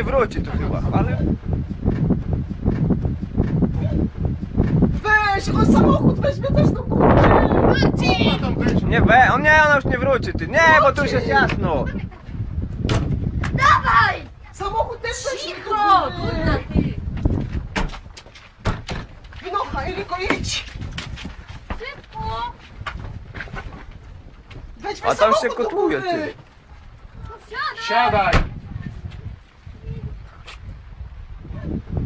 wróci tu chyba, ale... Weź, on samochód weźmie też do góry. Ma tam być. Nie we, on nie, ona już nie wróci, ty. Nie, bo tu już jest jasno. Dawaj! Samochód też weźmie Cicho! do góry. Kurna ty! Wynocha, Eliko, idź. Szybko! Weźmy A tam się samochód do kotłuje, góry. ty. Siadaj! Siadaj. Bierze się do siebie. O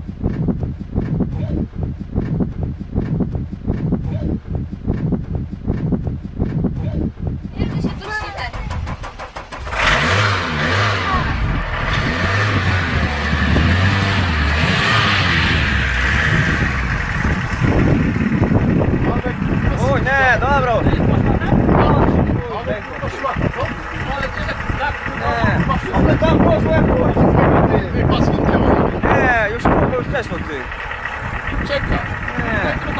nie, dobra. Ale poszła, co? Ale ty jak, jak, Nie, ale tam poszło, ty. Ty pas widziałem. Nie, już kurwa już przeszło, ty. Czeka. Nie.